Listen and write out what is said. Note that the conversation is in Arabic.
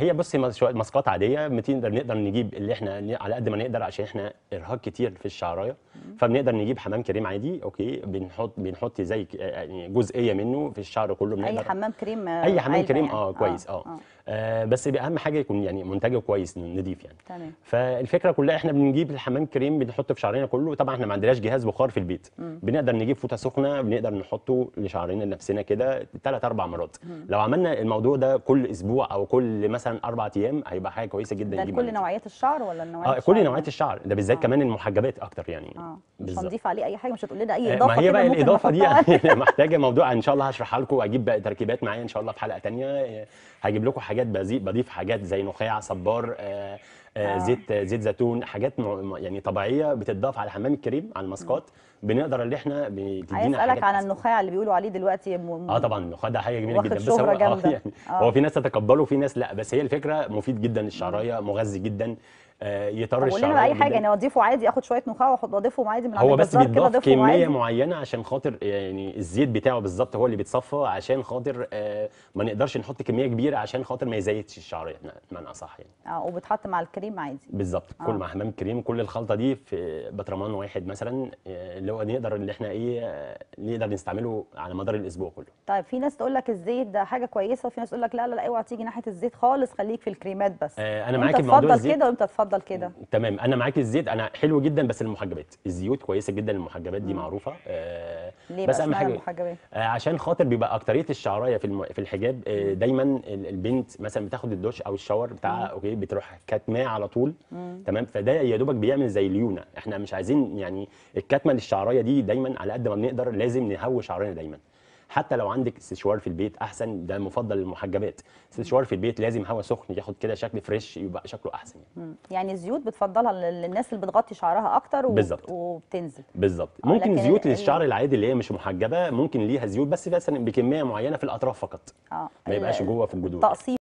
هي بصي شوية ماسكات عادية بنقدر نقدر نجيب اللي إحنا على قد ما نقدر عشان إحنا إرهاق كتير في الشعراية. فبنقدر نجيب حمام كريم عادي أوكي بنحط بنحط زي ك- يعني جزئية منه في الشعر كله أي بنقدر حمام كريم آه، أي حمام كريم يعني. آه كويس آه, آه. بس أهم حاجة يكون يعني منتجه كويس نضيف يعني. تمام. فالفكرة كلها إحنا بنجيب الحمام كريم بنحطه في شعرنا كله. طبعا إحنا ما عندناش جهاز بخار في البيت. بنقدر نجيب فوطة سخنة بنقدر نحطه لشعرنا لنفسنا كده ثلاث أربع مرات. لو عملنا الموضوع ده كل أسبوع أو كل مثلا أربع أيام هيبقى حاجة كويسة جدا ده نتيجة. نوعيات الشعر ولا النوعيات الشعر كل نوعيات الشعر ده بالذات آه. كمان المحجبات أكتر يعني. آه. مش. هنضيف عليه أي حاجة مش هتقول لنا أي آه، إضافة ما هي بقى الإضافة دي؟ يعني محتاجه موضوع إن شاء الله هشرحها لكم وأجيب بقى تركيبات معايا إن شاء الله في حلقة تانية آه، هجيب لكم حاجات بضيف حاجات زي نخاع صبار آه، آه، آه. زيت زيت زيتون حاجات يعني طبيعية بتضاف على حمام الكريم على الماسكات بنقدر اللي إحنا بتدينا حاجات عن. النخاع اللي بيقولوا عليه دلوقتي م... آه طبعا النخاع ده حاجة جميلة جدا بس هو جامدة. آه يعني آه. هو في ناس تتقبله وفي ناس لأ بس هي الفكرة مفيد جدا للشعرايه مغذي جدا آه، يطر طب قول لنا الشعرايه أي حاجة جداً. يعني أضيفه عادي آخد شوية نخاع واحط اضيفهم عادي من هو بس بيتضاف اضيفهم كمية عادي معينة عشان خاطر يعني الزيت بتاعه بالظبط هو اللي بيتصفى عشان خاطر آه، ما نقدرش نحط كمية كبيرة عشان خاطر ما يزيدش الشعريه بمعنى أصح يعني. آه وبتحط مع الكريم عادي. بالظبط آه. كل مع حمام كريم كل الخلطة دي في برطمان واحد مثلا آه، اللي هو نقدر اللي إحنا إيه آه، نقدر نستعمله على مدار الأسبوع كله. طيب في ناس تقول لك الزيت ده حاجة كويسة وفي ناس تقول لك لا لا لا أوعى تيجي ناحية الزيت خالص خليك في الكريمات بس. آه، أنا إمتى معاكي في موضوع تفضل الزيت. كده وامتى تفضل كده. تمام. أنا معاكي الزيت. أنا حلو جدا بس المحجبات الزيوت كويسة جدا المحجبات دي معروفة. آه، ليه بس أهم حاجة المحجبات؟ آه، عشان خاطر بيبقى أكترية الشعراية في الم... في الحجاب. آه، دايما ال- البنت مثلا بتاخد الدش أو الشاور بتاعها أوكي بتروح كاتماه على طول. تمام؟ فده يا دوبك بيعمل زي ليونة. إحنا مش عايزين يعني الكتمه للشعراية دي دايما على قد ما بنقدر لازم نهوي شعرنا دايما. حتى لو عندك استشوار في البيت أحسن ده مفضل للمحجبات. استشوار في البيت لازم هواء سخن ياخد كده شكل فريش يبقى شكله أحسن يعني. يعني الزيوت بتفضلها لل- للناس اللي بتغطي شعرها أكتر و... بالظبط. وبتنزل. بالظبط. ممكن زيوت للشعر العادي اللي هي مش محجبة ممكن ليها زيوت بس مثلا بكمية معينة في الأطراف فقط. آه. ما يبقاش جوه في الجذور.